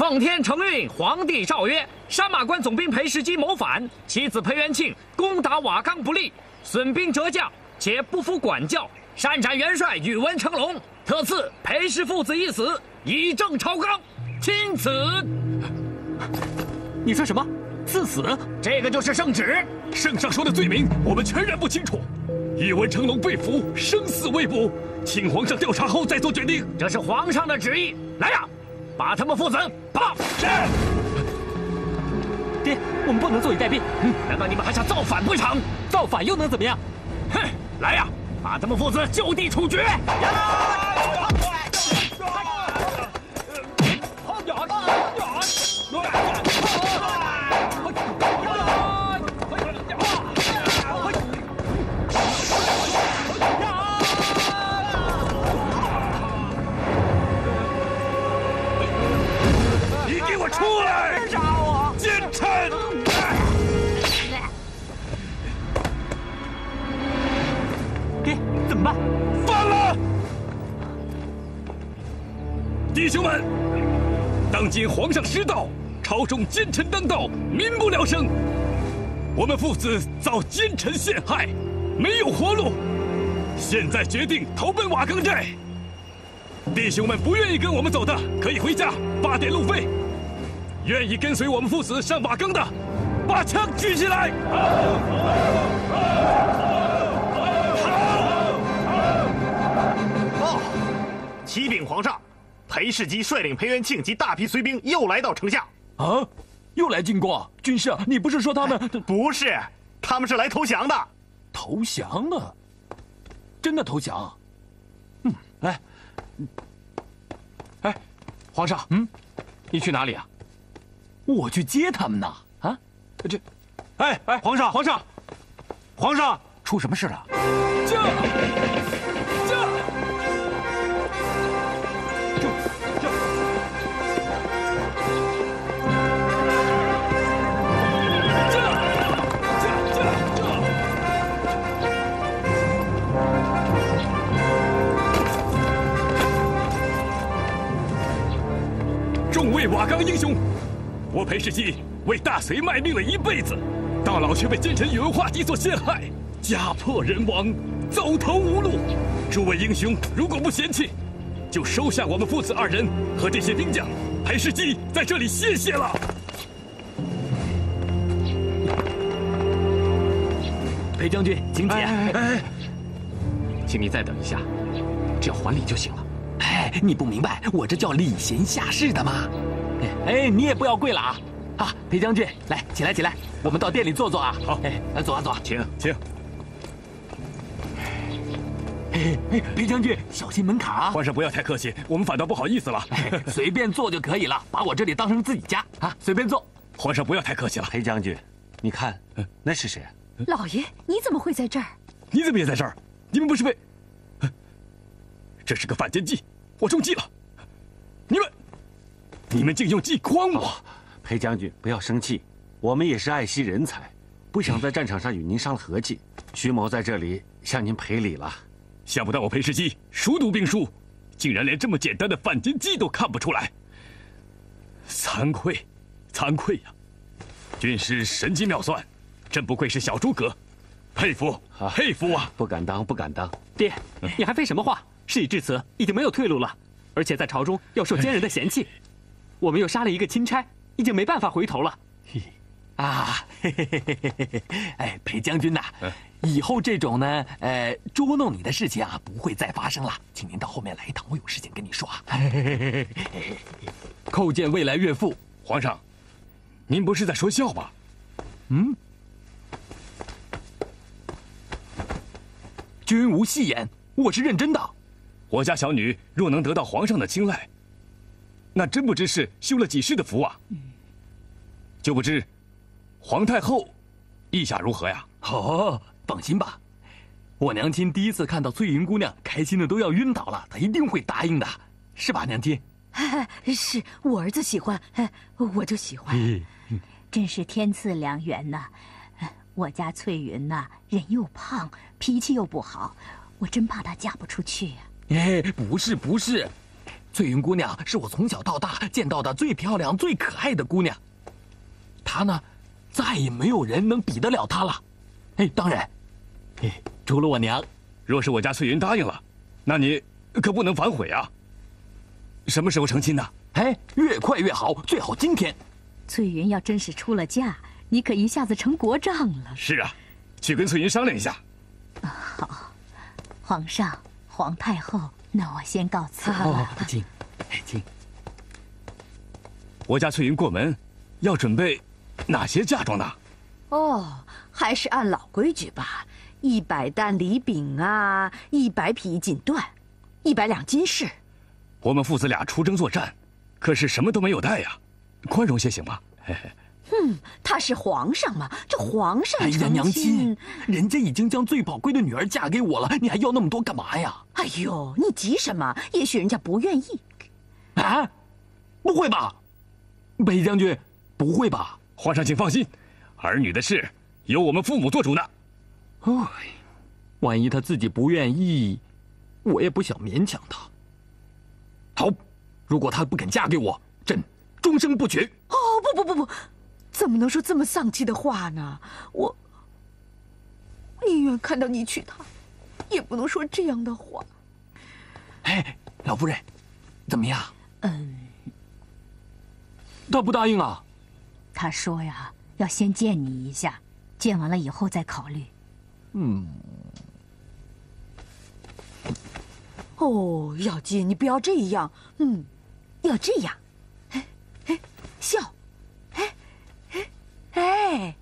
奉天承运，皇帝诏曰：山马关总兵裴时基谋反，其子裴元庆攻打瓦岗不利，损兵折将，且不服管教，擅斩元帅宇文成龙，特赐裴氏父子一死，以正朝纲。钦此。你说什么？赐死？这个就是圣旨。圣上说的罪名，我们全然不清楚。宇文成龙被俘，生死未卜，请皇上调查后再做决定。这是皇上的旨意。来呀！把他们父子绑！是。爹，我们不能坐以待毙。难道你们还想造反不成？造反又能怎么样？哼！来呀！把他们父子就地处决！弟兄们，当今皇上失道，朝中奸臣当道，民不聊生。我们父子遭奸臣陷害，没有活路。现在决定投奔瓦岗寨。弟兄们不愿意跟我们走的，可以回家发点路费；愿意跟随我们父子上瓦岗的，把枪举起来。启禀皇上。裴世基率领裴元庆及大批随兵又来到城下。啊，又来进攻？军师，你不是说他们不是？他们是来投降的。投降的？真的投降？嗯，来。哎，皇上，嗯，你去哪里啊？我去接他们呢。啊，这，哎哎，皇上，皇上，皇上，出什么事了？驾！瓦岗英雄，我裴世基为大隋卖命了一辈子，到老却被奸臣宇文化及所陷害，家破人亡，走投无路。诸位英雄，如果不嫌弃，就收下我们父子二人和这些兵将。裴世基在这里谢谢了。裴将军，请解。哎，请你再等一下，只要还礼就行了。哎，你不明白，我这叫礼贤下士的吗？哎，你也不要跪了啊！啊，裴将军，来，起来，起来，我们到店里坐坐啊。好，哎，来，坐啊，坐，请，请。哎哎，裴将军，小心门槛啊！皇上不要太客气，我们反倒不好意思了。随便坐就可以了，把我这里当成自己家啊！随便坐。皇上不要太客气了。裴将军，你看，那是谁？老爷，你怎么会在这儿？你怎么也在这儿？你们不是被……这是个反间计，我中计了。你们。你们竟用计诓我，裴将军不要生气，我们也是爱惜人才，不想在战场上与您伤了和气。徐某在这里向您赔礼了。想不到我裴世基熟读兵书，竟然连这么简单的反间计都看不出来，惭愧，惭愧呀！军师神机妙算，真不愧是小诸葛，佩服，佩服啊！不敢当，不敢当。爹，你还废什么话？事已至此，已经没有退路了，而且在朝中要受奸人的嫌弃。我们又杀了一个钦差，已经没办法回头了。啊，嘿嘿嘿嘿嘿哎，裴将军呐，以后这种呢，呃，捉弄你的事情啊，不会再发生了。请您到后面来一趟，我有事情跟你说啊。叩见未来岳父，皇上，您不是在说笑吧？嗯，君无戏言，我是认真的。我家小女若能得到皇上的青睐。那真不知是修了几世的福啊！就不知皇太后意下如何呀？哦，放心吧，我娘亲第一次看到翠云姑娘，开心的都要晕倒了，她一定会答应的，是吧，娘亲？是我儿子喜欢，我就喜欢，真是天赐良缘呐！我家翠云呐，人又胖，脾气又不好，我真怕她嫁不出去呀。哎，不是不是。翠云姑娘是我从小到大见到的最漂亮、最可爱的姑娘。她呢，再也没有人能比得了她了。哎，当然，哎，除了我娘。若是我家翠云答应了，那你可不能反悔啊。什么时候成亲呢？哎，越快越好，最好今天。翠云要真是出了嫁，你可一下子成国丈了。是啊，去跟翠云商量一下。好，皇上、皇太后，那我先告辞了。请，请。我家翠云过门，要准备哪些嫁妆呢？哦，还是按老规矩吧。一百担礼饼啊，一百匹锦缎，一百两金饰。我们父子俩出征作战，可是什么都没有带呀，宽容些行吗？哼，他是皇上嘛，这皇上哎呀，娘亲，人家已经将最宝贵的女儿嫁给我了，你还要那么多干嘛呀？哎呦，你急什么？也许人家不愿意。啊？不会吧，北将军，不会吧？皇上请放心，儿女的事由我们父母做主呢。哎，万一他自己不愿意，我也不想勉强他。好，如果他不肯嫁给我，朕终生不娶。哦，不不不不，怎么能说这么丧气的话呢？我宁愿看到你娶她，也不能说这样的话。哎，老夫人，怎么样？嗯，他不答应啊。他说呀，要先见你一下，见完了以后再考虑。嗯，哦，小金，你不要这样，嗯，要这样，哎哎，笑，哎，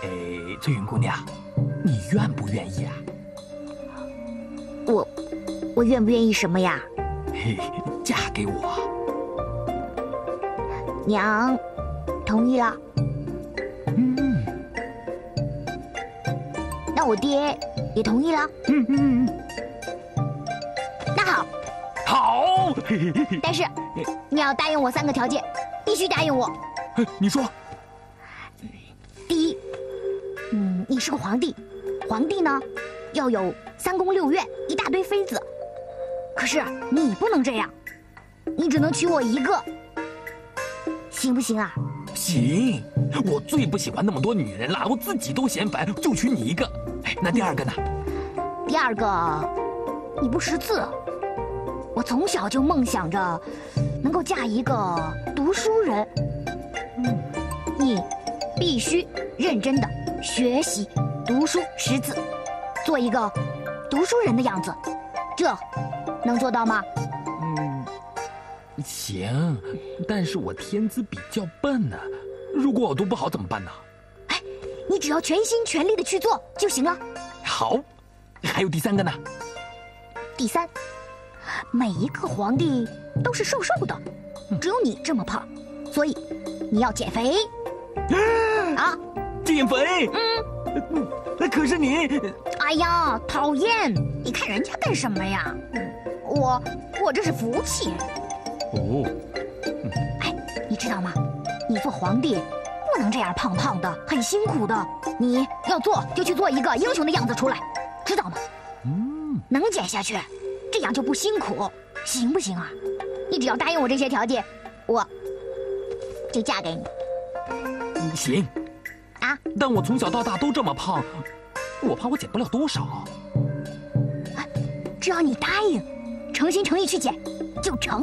哎，翠云姑娘，你愿不愿意啊？我。我愿不愿意什么呀？嘿，嫁给我。娘，同意了。那我爹也同意了。嗯嗯嗯。那好。好。但是你要答应我三个条件，必须答应我。你说。第一，嗯，你是个皇帝，皇帝呢要有三宫六院，一大堆妃子。可是你不能这样，你只能娶我一个，行不行啊？行，我最不喜欢那么多女人了，我自己都嫌烦，就娶你一个。哎，那第二个呢？第二个，你不识字，我从小就梦想着能够嫁一个读书人。嗯，你必须认真的学习、读书、识字，做一个读书人的样子，这。能做到吗？嗯，行，但是我天资比较笨呢。如果我读不好怎么办呢？哎，你只要全心全力的去做就行了。好，还有第三个呢。第三，每一个皇帝都是瘦瘦的，只有你这么胖，所以你要减肥。啊，减肥？嗯，可是你……哎呀，讨厌！你看人家干什么呀？我我这是福气。哦，哎，你知道吗？你做皇帝不能这样胖胖的，很辛苦的。你要做就去做一个英雄的样子出来，知道吗？嗯，能减下去，这样就不辛苦，行不行啊？你只要答应我这些条件，我就嫁给你。行。啊？但我从小到大都这么胖，我怕我减不了多少。只要你答应。诚心诚意去减，就成。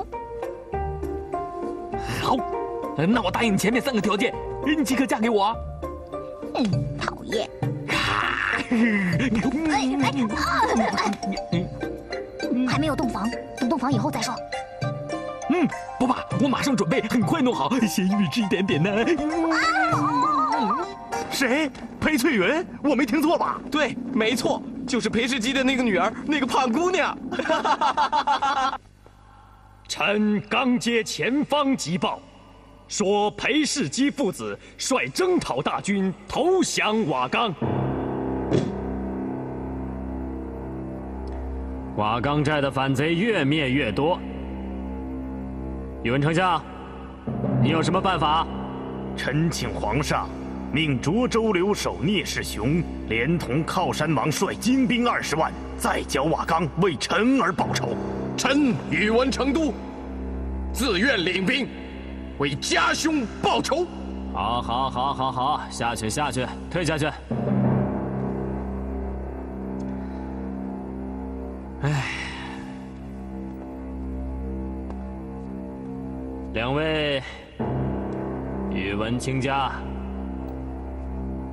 好，那我答应前面三个条件，你即刻嫁给我。嗯，讨厌。还没有洞房，等洞房以后再说。嗯，不怕，我马上准备，很快弄好，先预支一点点呢。谁？裴翠云？我没听错吧？对，没错。就是裴世基的那个女儿，那个胖姑娘。臣刚接前方急报，说裴世基父子率征讨大军投降瓦岗。瓦岗寨的反贼越灭越多。宇文丞相，你有什么办法？臣请皇上命涿州留守聂士雄连同靠山王率精兵二十万，再剿瓦岗，为臣儿报仇。臣宇文成都，自愿领兵，为家兄报仇。好，好，好，好，好，下去，下去，退下去。哎，两位，宇文卿家，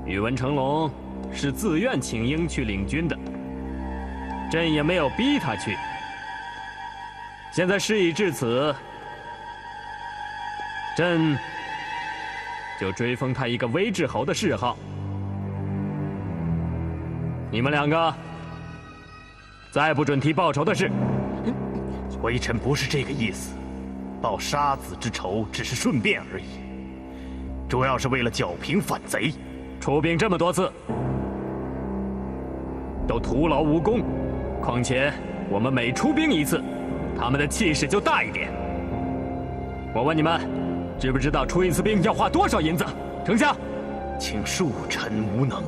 宇文成龙是自愿请缨去领军的，朕也没有逼他去。现在事已至此，朕。就追封他一个威志侯的谥号。你们两个，再不准提报仇的事。微臣不是这个意思，报杀子之仇只是顺便而已，主要是为了剿平反贼。出兵这么多次，都徒劳无功。况且我们每出兵一次，他们的气势就大一点。我问你们。知不知道出一次兵要花多少银子？丞相，请恕臣无能。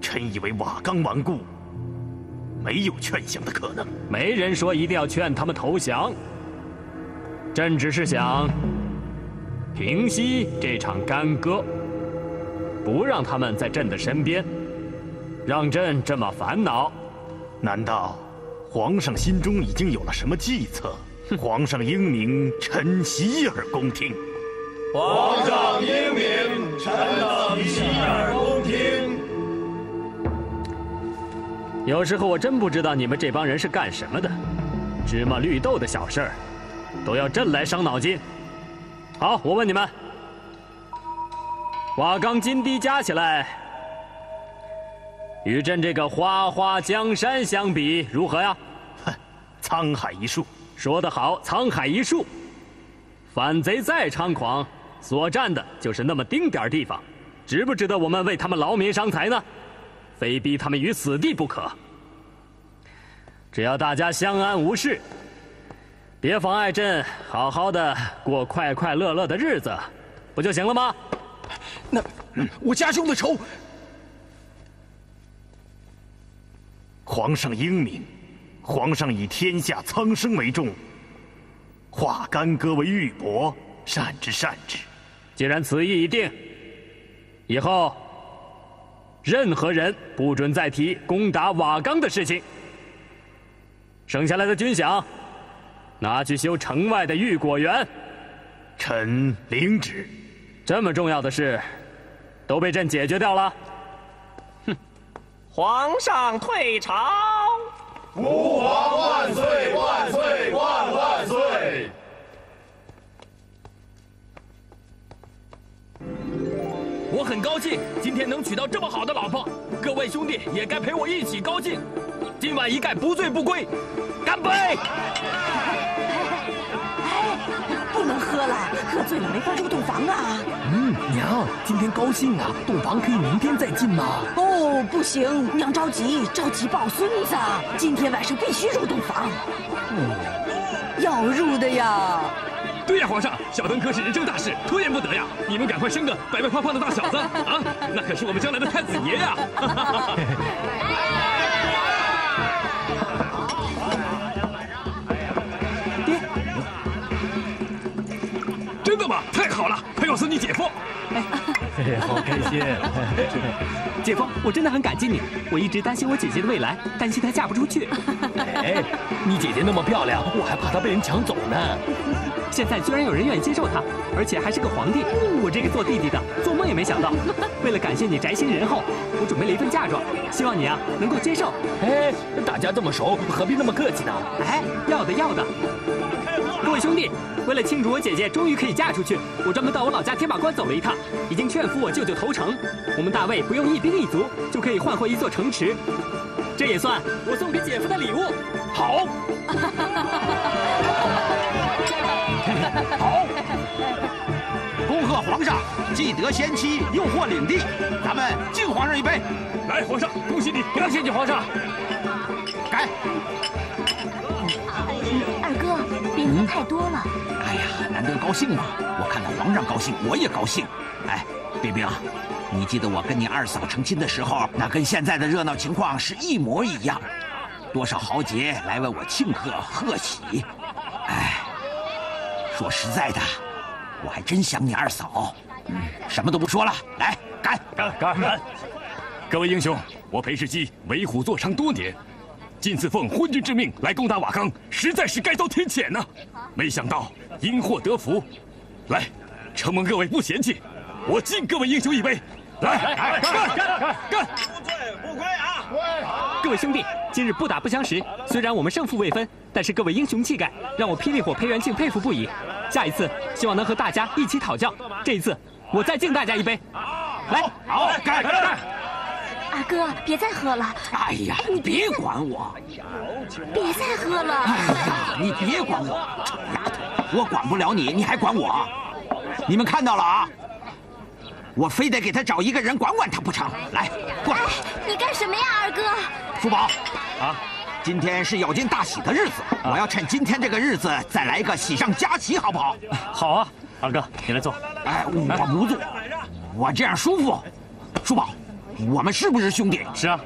臣以为瓦岗顽固，没有劝降的可能。没人说一定要劝他们投降。朕只是想平息这场干戈，不让他们在朕的身边，让朕这么烦恼。难道皇上心中已经有了什么计策？皇上英明，臣洗耳恭听。皇上英明，臣等洗耳恭听。有时候我真不知道你们这帮人是干什么的，芝麻绿豆的小事儿，都要朕来伤脑筋。好，我问你们，瓦岗金堤加起来，与朕这个花花江山相比，如何呀？哼，沧海一粟。说得好，沧海一粟。反贼再猖狂，所占的就是那么丁点儿地方，值不值得我们为他们劳民伤财呢？非逼他们于死地不可。只要大家相安无事，别妨碍朕好好的过快快乐乐的日子，不就行了吗？那我家兄的仇，皇上英明。皇上以天下苍生为重，化干戈为玉帛，善之善之。既然此意已定，以后任何人不准再提攻打瓦岗的事情。省下来的军饷，拿去修城外的御果园。臣领旨。这么重要的事，都被朕解决掉了。哼！皇上退朝。吾皇万岁万岁万万岁！我很高兴今天能娶到这么好的老婆，各位兄弟也该陪我一起高兴。今晚一概不醉不归，干杯！喝醉了没法入洞房啊。嗯，娘，今天高兴啊，洞房可以明天再进吗？哦，不行，娘着急，着急抱孙子，今天晚上必须入洞房。嗯要入的呀。对呀，皇上，小登科是人生大事，拖延不得呀。你们赶快生个白白胖胖的大小子啊，那可是我们将来的太子爷呀。好了！他告诉你姐夫，哎，好开心！姐夫，我真的很感激你。我一直担心我姐姐的未来，担心她嫁不出去。哎，你姐姐那么漂亮，我还怕她被人抢走呢。现在居然有人愿意接受她，而且还是个皇帝。我这个做弟弟的，做梦也没想到。为了感谢你宅心仁厚，我准备了一份嫁妆，希望你啊能够接受。哎，大家这么熟，何必那么客气呢？哎，要的要的。各位兄弟，为了庆祝我姐姐终于可以嫁出去，我专门到我老家天马关走了一趟，已经劝服我舅舅投诚。我们大魏不用一兵一卒就可以换回一座城池，这也算我送给姐夫的礼物。好，好，恭贺皇上，既得先妻，又获领地，咱们敬皇上一杯。来，皇上，恭喜你，不要谢谢，皇上。干。二哥，别喝太多了。哎哎呀，难得高兴嘛！我看到皇上高兴，我也高兴。哎，冰冰，你记得我跟你二嫂成亲的时候，那跟现在的热闹情况是一模一样，多少豪杰来为我庆贺贺喜。哎，说实在的，我还真想你二嫂。嗯，什么都不说了，来干干干干！各位英雄，我裴世基为虎作伥多年。今次奉昏君之命来攻打瓦岗，实在是该遭天谴呐！没想到因祸得福，来，承蒙各位不嫌弃，我敬各位英雄一杯！来，干干干干！不醉不归啊！各位兄弟，今日不打不相识，虽然我们胜负未分，但是各位英雄气概让我霹雳火裴元庆佩服不已。下一次希望能和大家一起讨教，这一次我再敬大家一杯。来，好，干干干！二哥，别再喝了！哎呀，你别管我！别再喝了！哎呀，你别管我！臭丫头，我管不了你，你还管我？你们看到了啊？我非得给他找一个人管管他不成？来，过来！你干什么呀，二哥？福宝，啊，今天是咬金大喜的日子，我要趁今天这个日子再来一个喜上加喜，好不好？好啊，二哥，你来坐。哎，我不坐，我这样舒服。叔宝。我们是不是兄弟？是啊，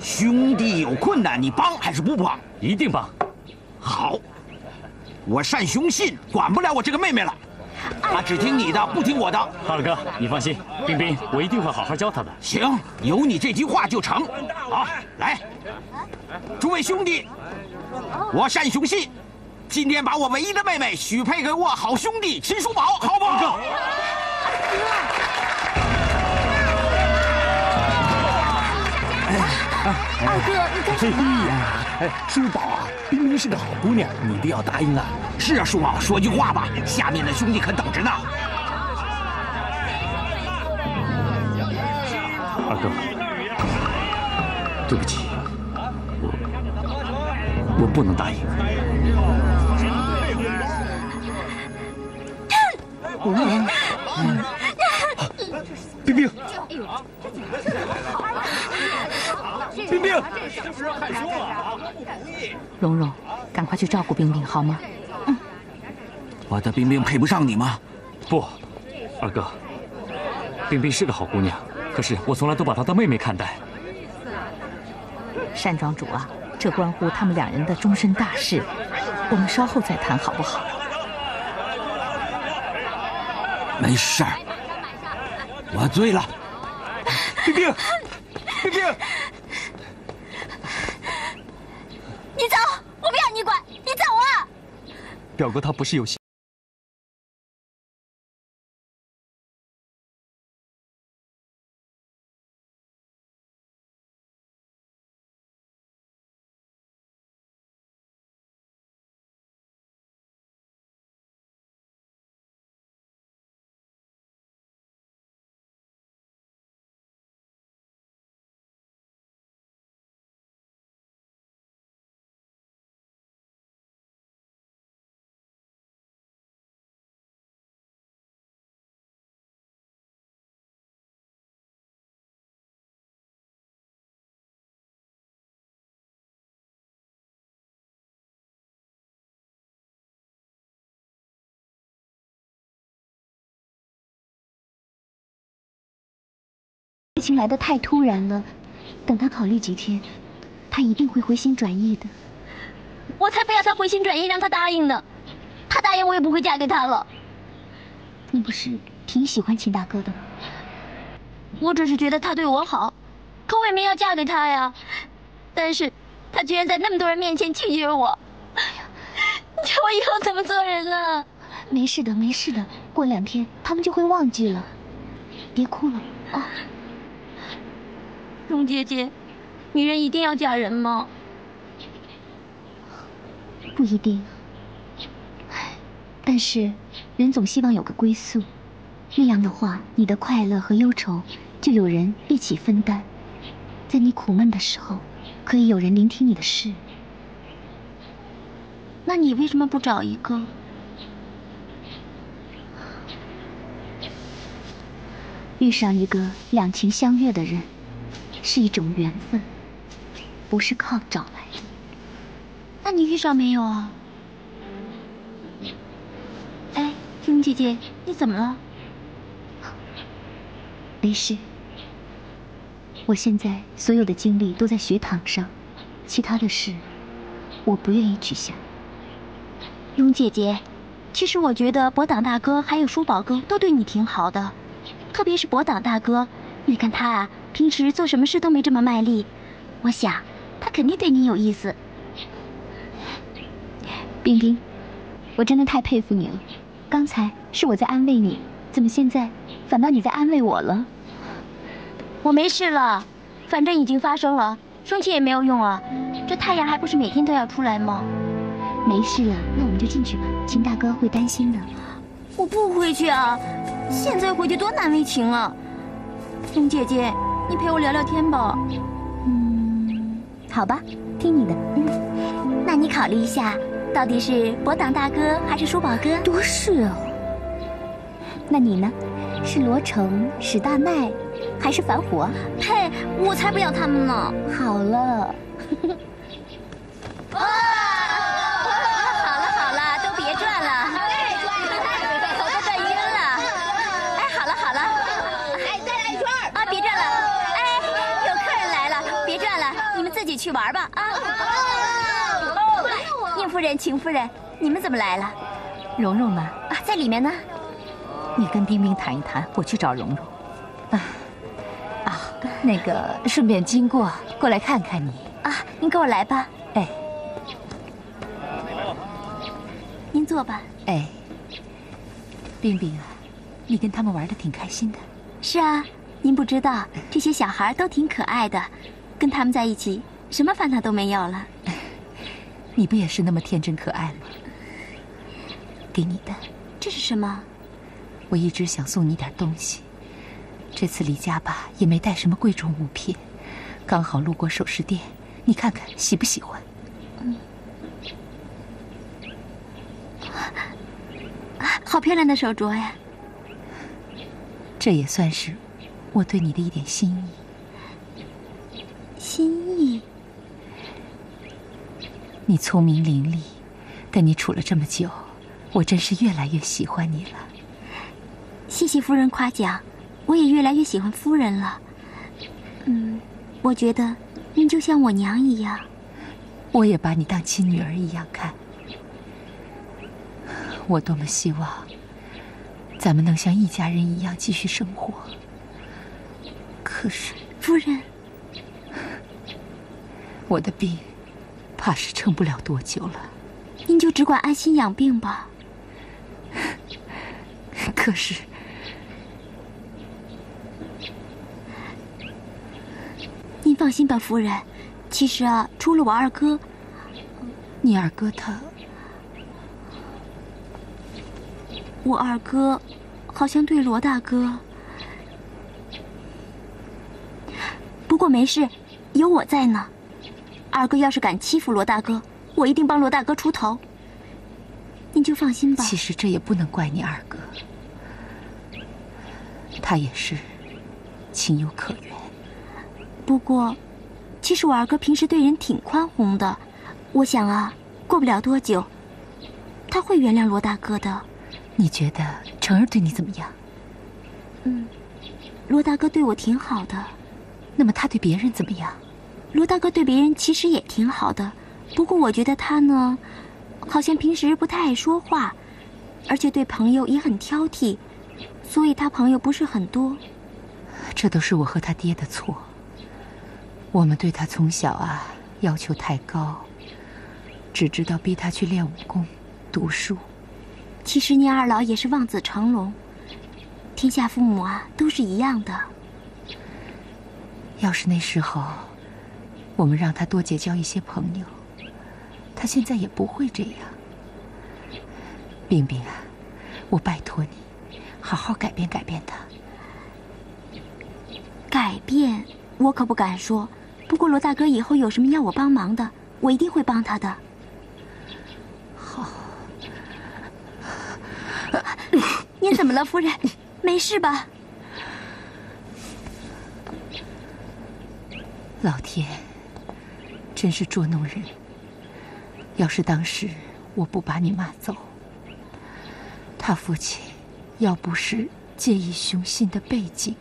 兄弟有困难，你帮还是不帮？一定帮。好，我单雄信管不了我这个妹妹了，他只听你的，不听我的。二哥，你放心，冰冰，我一定会好好教她的。行，有你这句话就成。好，来，诸位兄弟，我单雄信今天把我唯一的妹妹许配给我好兄弟秦叔宝，好不好？二哥，你干什么？哎，叔宝啊，冰冰是个好姑娘，你一定要答应啊！是啊，叔宝，说句话吧，下面的兄弟可等着呢。二哥，对不起，我我不能答应。冰冰。冰冰，就是害羞了蓉蓉，赶快去照顾冰冰好吗？嗯。我的冰冰配不上你吗？不，二哥，冰冰是个好姑娘，可是我从来都把她当妹妹看待。单庄主啊，这关乎他们两人的终身大事，我们稍后再谈好不好？没事儿，我醉了。冰冰，冰冰。你走，我不要你管，你走啊！表哥他不是有心。情来的太突然了，等他考虑几天，他一定会回心转意的。我才不要他回心转意，让他答应呢。他答应我也不会嫁给他了。你不是挺喜欢秦大哥的吗？我只是觉得他对我好，可我也没要嫁给他呀。但是，他居然在那么多人面前拒绝我。哎呀，你叫我以后怎么做人啊？没事的，没事的，过两天他们就会忘记了。别哭了啊。蓉姐姐，女人一定要嫁人吗？不一定，但是人总希望有个归宿，那样的话，你的快乐和忧愁就有人一起分担，在你苦闷的时候，可以有人聆听你的事。那你为什么不找一个？遇上一个两情相悦的人。是一种缘分，不是靠找来的。那你遇上没有啊？青姐姐，你怎么了？没事。我现在所有的精力都在学堂上，其他的事我不愿意去想。雍姐姐，其实我觉得博党大哥还有叔宝哥都对你挺好的，特别是博党大哥，你看他啊，平时做什么事都没这么卖力，我想他肯定对你有意思。冰冰，我真的太佩服你了。刚才是我在安慰你，怎么现在反倒你在安慰我了？我没事了，反正已经发生了，生气也没有用啊。这太阳还不是每天都要出来吗？没事了，那我们就进去吧。秦大哥会担心的。我不回去啊，现在回去多难为情啊。龙姐姐，你陪我聊聊天吧。嗯，好吧，听你的。嗯，那你考虑一下，到底是博党大哥还是叔宝哥？多事哦。那你呢？是罗成、史大麦？还是樊虎？呸！我才不要他们呢！好了，好 了好了，都别转了，头都转晕了。哎，好了好了，哎，再来一圈啊！别转了，哎，有客人来了，别转了，你们自己去玩吧啊！宁夫人、秦夫人，你们怎么来了？蓉蓉呢？啊，在里面呢。你跟冰冰谈一谈，我去找蓉蓉。啊啊。那个顺便经过，过来看看你啊！您跟我来吧。哎，您坐吧。哎，冰冰啊，你跟他们玩的挺开心的。是啊，您不知道，这些小孩都挺可爱的，跟他们在一起，什么烦恼都没有了。你不也是那么天真可爱吗？给你的，这是什么？我一直想送你点东西。这次离家吧，也没带什么贵重物品，刚好路过首饰店，你看看喜不喜欢？嗯，好漂亮的手镯呀！这也算是我对你的一点心意。心意？你聪明伶俐，跟你处了这么久，我真是越来越喜欢你了。谢谢夫人夸奖。我也越来越喜欢夫人了。嗯，我觉得您就像我娘一样。我也把你当亲女儿一样看。我多么希望咱们能像一家人一样继续生活。可是，夫人，我的病怕是撑不了多久了。您就只管安心养病吧。可是。您放心吧，夫人。其实啊，除了我二哥，你二哥他，我二哥好像对罗大哥。不过没事，有我在呢。二哥要是敢欺负罗大哥，我一定帮罗大哥出头。您就放心吧。其实这也不能怪你二哥，他也是情有可原。不过，其实我二哥平时对人挺宽宏的，我想啊，过不了多久，他会原谅罗大哥的。你觉得成儿对你怎么样？嗯，罗大哥对我挺好的。那么他对别人怎么样？罗大哥对别人其实也挺好的，不过我觉得他呢，好像平时不太爱说话，而且对朋友也很挑剔，所以他朋友不是很多。这都是我和他爹的错。我们对他从小啊要求太高，只知道逼他去练武功、读书。其实您二老也是望子成龙，天下父母啊都是一样的。要是那时候我们让他多结交一些朋友，他现在也不会这样。冰冰啊，我拜托你，好好改变改变他。改变，我可不敢说。不过罗大哥以后有什么要我帮忙的，我一定会帮他的。好，您怎么了，夫人？没事吧？老天，真是捉弄人！要是当时我不把你骂走，他父亲要不是介意雄心的背景，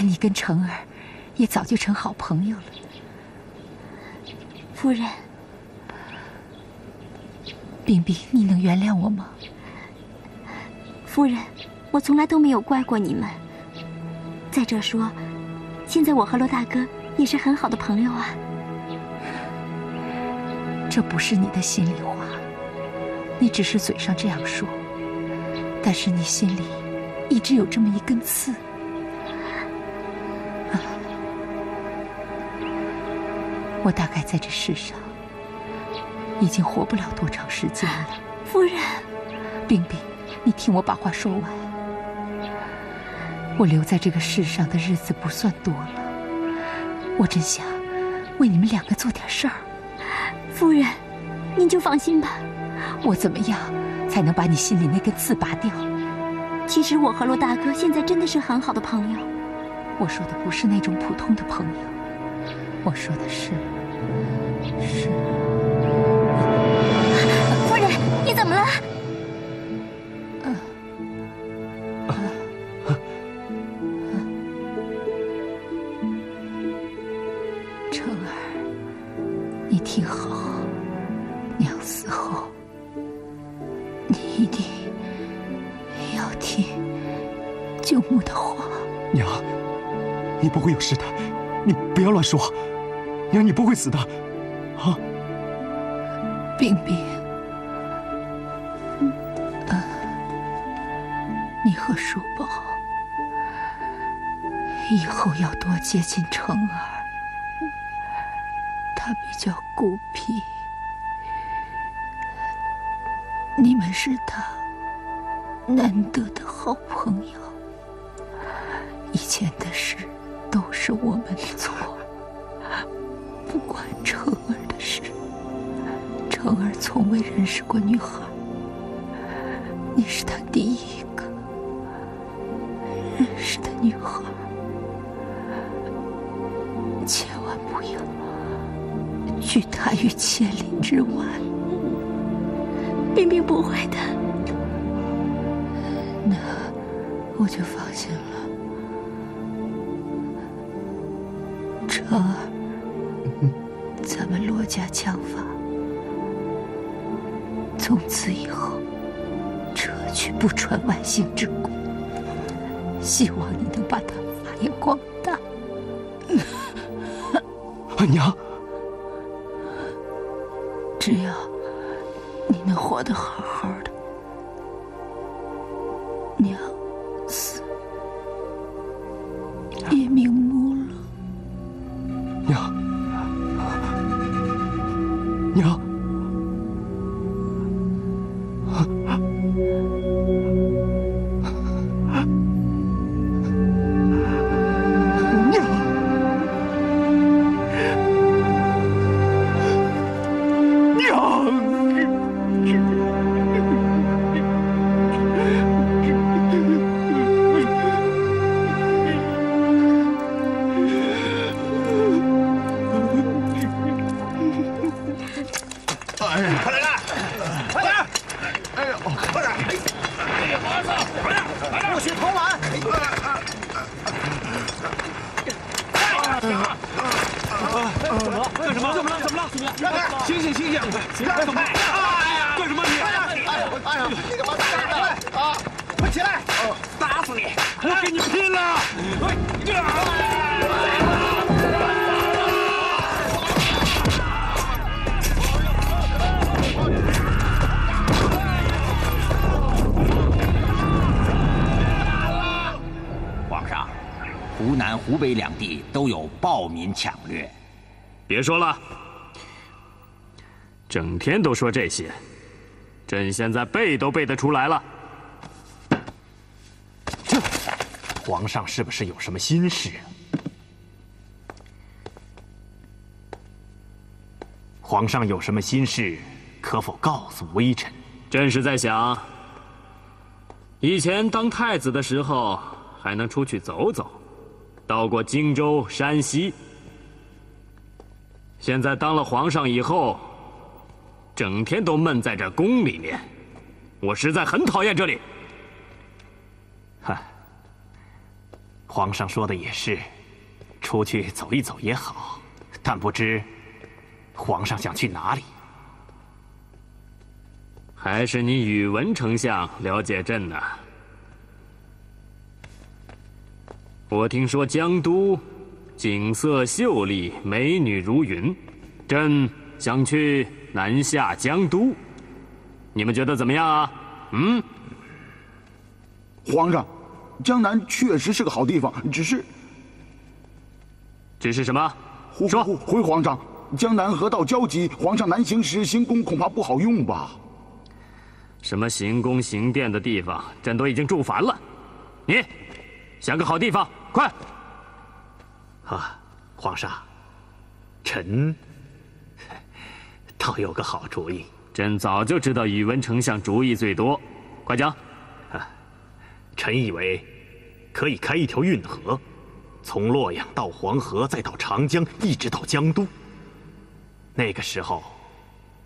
你跟成儿也早就成好朋友了。夫人，冰冰，你能原谅我吗？夫人，我从来都没有怪过你们。再者说，现在我和罗大哥也是很好的朋友啊。这不是你的心里话，你只是嘴上这样说，但是你心里一直有这么一根刺。啊，我大概在这世上已经活不了多长时间了。夫人，冰冰，你听我把话说完。我留在这个世上的日子不算多了，我真想为你们两个做点事儿。夫人，您就放心吧。我怎么样才能把你心里那根刺拔掉？其实我和罗大哥现在真的是很好的朋友。我说的不是那种普通的朋友，我说的是，是。有事的，你不要乱说。娘，你不会死的，啊！冰冰，你和叔宝以后要多接近成儿，他比较孤僻，你们是他难得的好朋友。以前的事都是我们的错，不关成儿的事。成儿从未认识过女孩，你是他第一个认识的女孩，千万不要拒他于千里之外。冰冰不会的，那我就放心了。成儿，咱们罗家枪法从此以后撤去不传外姓之功，希望你能把它发扬光大。阿，娘，娘，别说了，整天都说这些，朕现在背都背得出来了。这，皇上是不是有什么心事啊？皇上有什么心事，可否告诉微臣？朕是在想，以前当太子的时候还能出去走走，到过荆州、山西。现在当了皇上以后，整天都闷在这宫里面，我实在很讨厌这里。哈，皇上说的也是，出去走一走也好，但不知皇上想去哪里。还是你宇文丞相了解朕呢？我听说江都景色秀丽，美女如云，朕想去南下江都，你们觉得怎么样啊？嗯？皇上，江南确实是个好地方，只是……只是什么？说，回皇上，江南河道交集，皇上南行时行宫恐怕不好用吧？什么行宫行殿的地方，朕都已经住烦了。你，想个好地方，快！啊，皇上，臣倒有个好主意。朕早就知道宇文丞相主意最多，快讲。啊，臣以为可以开一条运河，从洛阳到黄河，再到长江，一直到江都。那个时候，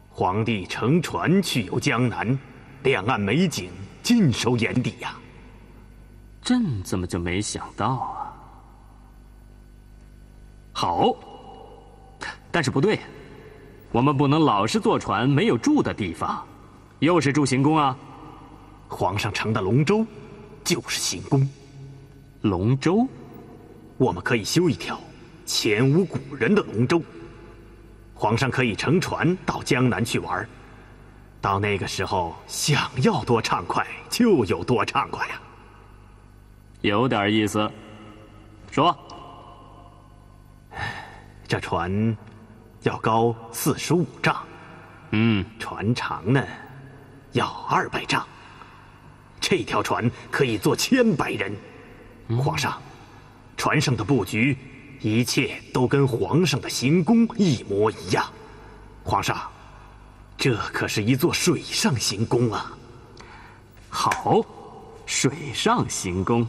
皇帝乘船去游江南。两岸美景尽收眼底呀！朕怎么就没想到啊？好，但是不对，我们不能老是坐船，没有住的地方。又是住行宫啊！皇上乘的龙舟就是行宫。龙舟，我们可以修一条前无古人的龙舟。皇上可以乘船到江南去玩。到那个时候，想要多畅快就有多畅快呀！有点意思。说，这船要高四十五丈，嗯，船长呢要二百丈。这条船可以坐千百人。皇上，船上的布局，一切都跟皇上的行宫一模一样。皇上。这可是一座水上行宫啊！好，水上行宫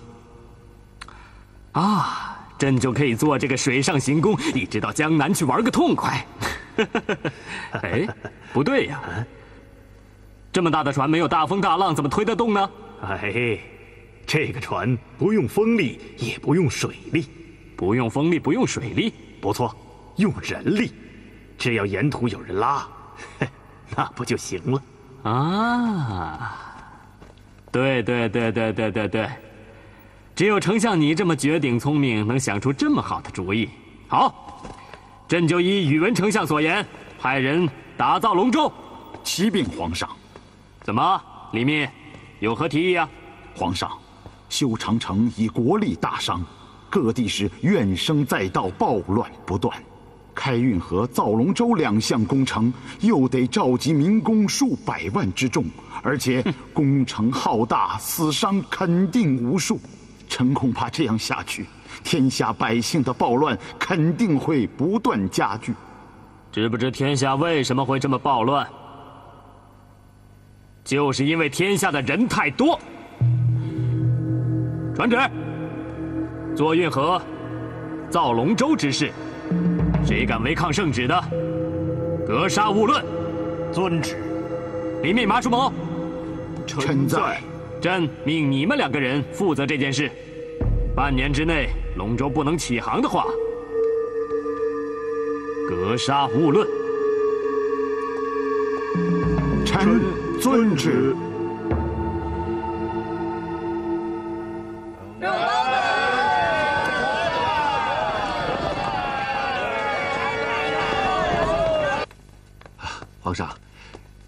啊，朕就可以坐这个水上行宫，一直到江南去玩个痛快。哎，不对呀，这么大的船没有大风大浪，怎么推得动呢？哎，这个船不用风力，也不用水力，不用风力，不用水力，不错，用人力，只要沿途有人拉。那不就行了？啊！对对对对对对对，只有丞相你这么绝顶聪明，能想出这么好的主意。好，朕就依宇文丞相所言，派人打造龙舟。启禀皇上。怎么，李密，有何提议啊？皇上，修长城以国力大伤，各地是怨声载道，暴乱不断。开运河、造龙舟两项工程，又得召集民工数百万之众，而且工程浩大，死伤肯定无数。臣恐怕这样下去，天下百姓的暴乱肯定会不断加剧。知不知天下为什么会这么暴乱？就是因为天下的人太多。传旨：做运河、造龙舟之事。谁敢违抗圣旨的，格杀勿论。遵旨。李密、马叔谋，臣在。朕命你们两个人负责这件事。半年之内，龙舟不能起航的话，格杀勿论。臣遵旨。皇上，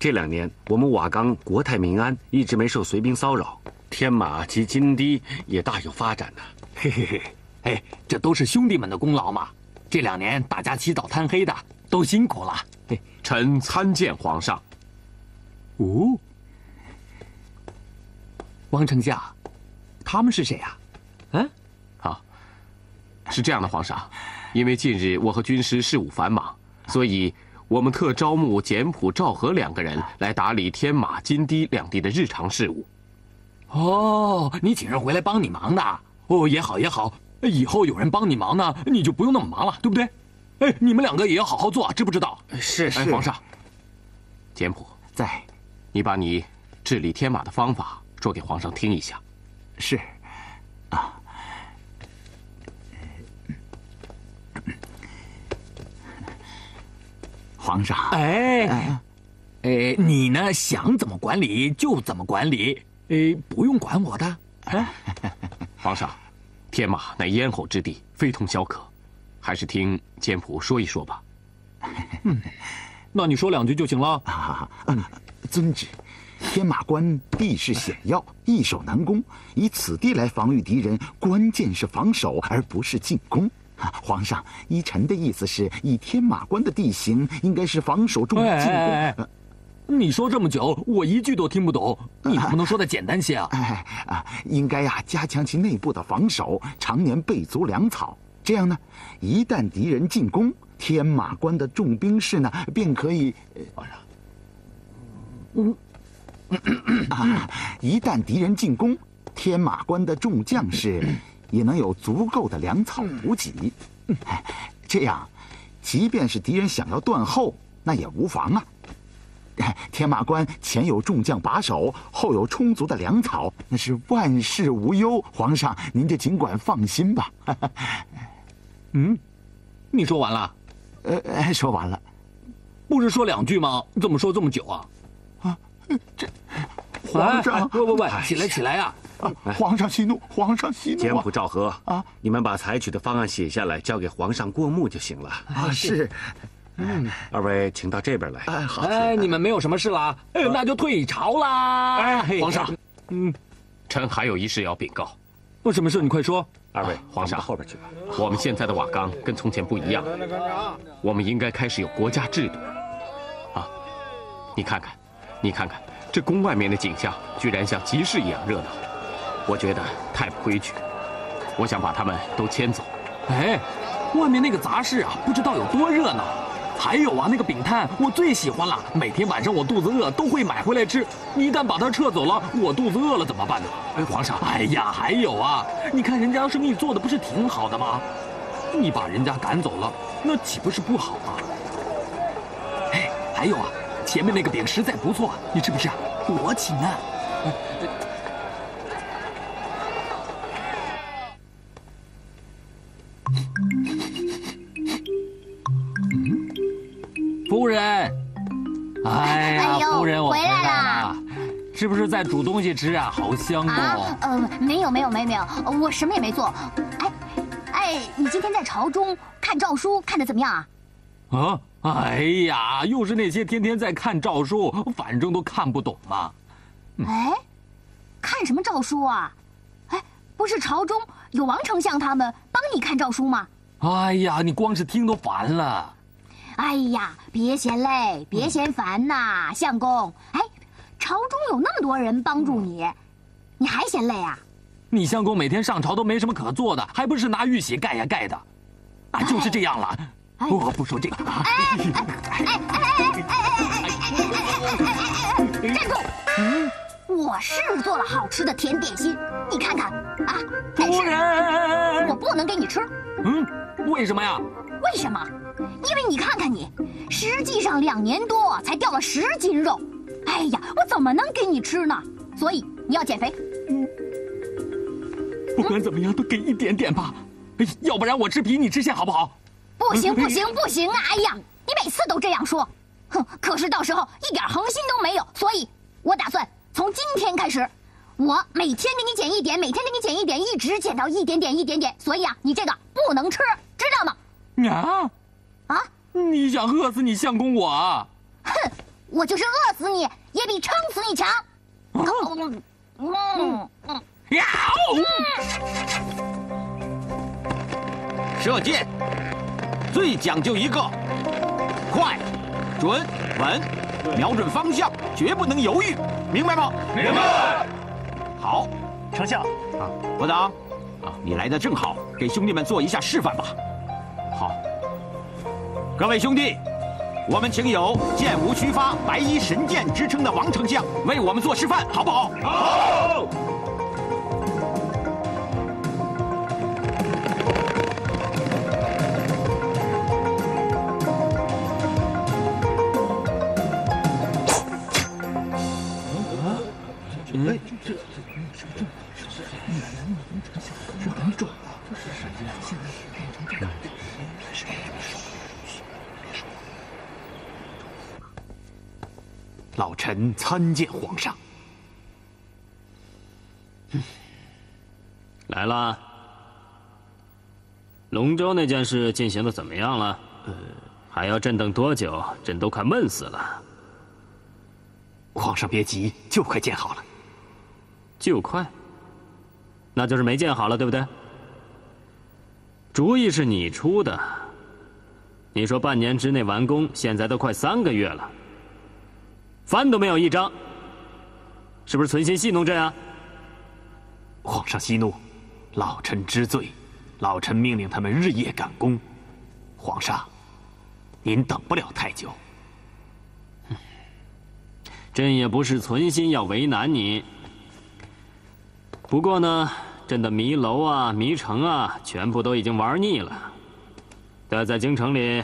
这两年我们瓦岗国泰民安，一直没受隋兵骚扰，天马及金堤也大有发展呢。嘿嘿嘿，哎，这都是兄弟们的功劳嘛！这两年大家起早贪黑的，都辛苦了。嘿，臣参见皇上。哦，王丞相，他们是谁啊？嗯，好，是这样的，皇上，因为近日我和军师事务繁忙，所以。我们特招募简朴、赵和两个人来打理天马、金堤两地的日常事务。哦，你请人回来帮你忙的？哦，也好也好，以后有人帮你忙呢，你就不用那么忙了，对不对？哎，你们两个也要好好做，知不知道？是是。皇上，简朴在，你把你治理天马的方法说给皇上听一下。是，皇上，哎，哎，你呢？想怎么管理就怎么管理，哎，不用管我的。哎，皇上，天马乃咽喉之地，非同小可，还是听监仆说一说吧。嗯，那你说两句就行了。啊，嗯，遵旨。天马关地势险要，易守难攻，以此地来防御敌人，关键是防守而不是进攻。皇上，依臣的意思是，以天马关的地形，应该是防守重于进攻。你说这么久，我一句都听不懂，你能不能说的简单些啊？哎啊，应该呀，加强其内部的防守，常年备足粮草，这样呢，一旦敌人进攻，天马关的重兵士呢，便可以。皇上，嗯。啊！一旦敌人进攻，天马关的众将士也能有足够的粮草补给。这样，即便是敌人想要断后，那也无妨啊。天马关前有众将把守，后有充足的粮草，那是万事无忧。皇上，您就尽管放心吧。嗯，你说完了？呃，说完了。不是说两句吗？怎么说这么久啊？这皇上，不不不，起来起来呀！皇上息怒，皇上息怒。简朴赵和啊，你们把采取的方案写下来，交给皇上过目就行了。啊，是。嗯，二位请到这边来。哎，好。哎，你们没有什么事啦？哎，那就退朝啦。哎，皇上，嗯，臣还有一事要禀告。有什么事？你快说。二位皇上，后边去吧。我们现在的瓦岗跟从前不一样，我们应该开始有国家制度。啊，你看看。你看看，这宫外面的景象，居然像集市一样热闹，我觉得太不规矩。我想把他们都迁走。哎，外面那个杂事啊，不知道有多热闹。还有啊，那个饼摊我最喜欢了，每天晚上我肚子饿都会买回来吃。一旦把它撤走了，我肚子饿了怎么办呢？哎，皇上，哎呀，还有啊，你看人家生意做的不是挺好的吗？你把人家赶走了，那岂不是不好吗？哎，还有啊。前面那个饼实在不错，你吃不吃啊？我请啊！夫人，哎呀，夫人，我回来了，是不是在煮东西吃啊？好香哦！呃，没有没有没有没有，我什么也没做。哎，哎，你今天在朝中看诏书看的怎么样啊？啊？哎呀，又是那些天天在看诏书，反正都看不懂嘛。哎，看什么诏书啊？哎，不是朝中有王丞相他们帮你看诏书吗？哎呀，你光是听都烦了。哎呀，别嫌累，别嫌烦呐，相公。哎，朝中有那么多人帮助你，你还嫌累啊？你相公每天上朝都没什么可做的，还不是拿玉玺盖呀盖的？啊，就是这样了。我不说这个。哎哎哎哎哎哎哎哎哎哎！站住！嗯，我是做了好吃的甜点心，你看看啊。但是，我不能给你吃。嗯，为什么呀？为什么？因为你看看你，实际上两年多才掉了十斤肉。哎呀，我怎么能给你吃呢？所以你要减肥。嗯，不管怎么样，都给一点点吧。要不然我吃皮，你吃馅，好不好？不行不行不行啊！哎呀，你每次都这样说，哼！可是到时候一点恒心都没有，所以我打算从今天开始，我每天给你减一点，每天给你减一点，一直减到一点点一点点。所以啊，你这个不能吃，知道吗？啊？啊！你想饿死你相公我？啊？哼！我就是饿死你，也比撑死你强。嗯。嗯。嗯。呀！射箭。最讲究一个，快、准、稳，瞄准方向，绝不能犹豫，明白吗？明白。好，丞相啊，伯当，啊，你来的正好，给兄弟们做一下示范吧。好，各位兄弟，我们请有“剑无虚发，白衣神剑”之称的王丞相为我们做示范，好不好？好。是很肿啊，这是现在变成这个，是老臣参见皇上。来了。龙舟那件事进行的怎么样了？呃，还要朕等多久？朕都快闷死了。皇上别急，就快建好了。就快？那就是没建好了，对不对？主意是你出的。你说半年之内完工，现在都快三个月了，帆都没有一张，是不是存心戏弄朕啊？皇上息怒，老臣知罪。老臣命令他们日夜赶工，皇上，您等不了太久。朕也不是存心要为难你，不过呢，朕的迷楼啊、迷城啊，全部都已经玩腻了，待在京城里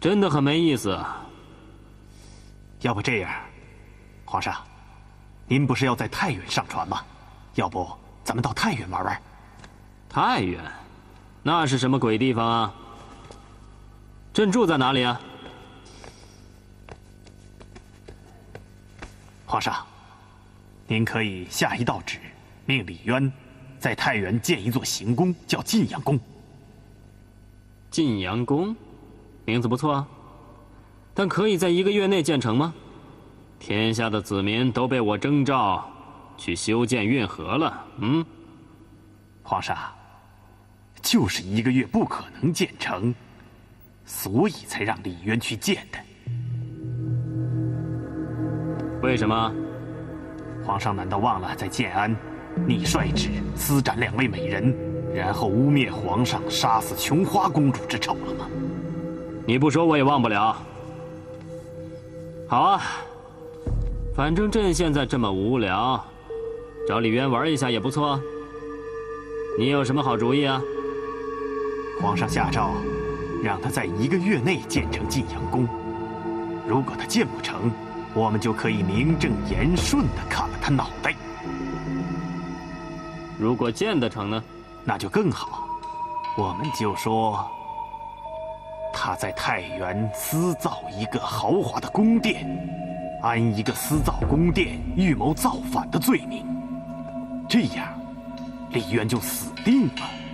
真的很没意思。要不这样，皇上，您不是要在太原上船吗？要不咱们到太原玩玩？太原，那是什么鬼地方啊？朕住在哪里啊？皇上，您可以下一道旨，命李渊在太原建一座行宫，叫晋阳宫。晋阳宫，名字不错啊，但可以在一个月内建成吗？天下的子民都被我征召去修建运河了。嗯，皇上。就是一个月不可能建成，所以才让李渊去建的。为什么？皇上难道忘了在建安，你率旨私斩两位美人，然后污蔑皇上杀死琼花公主之仇了吗？你不说我也忘不了。好啊，反正朕现在这么无聊，找李渊玩一下也不错。你有什么好主意啊？皇上下诏，让他在一个月内建成晋阳宫。如果他建不成，我们就可以名正言顺的砍了他脑袋。如果建得成呢？那就更好。我们就说他在太原私造一个豪华的宫殿，安一个私造宫殿、预谋造反的罪名。这样，李渊就死定了。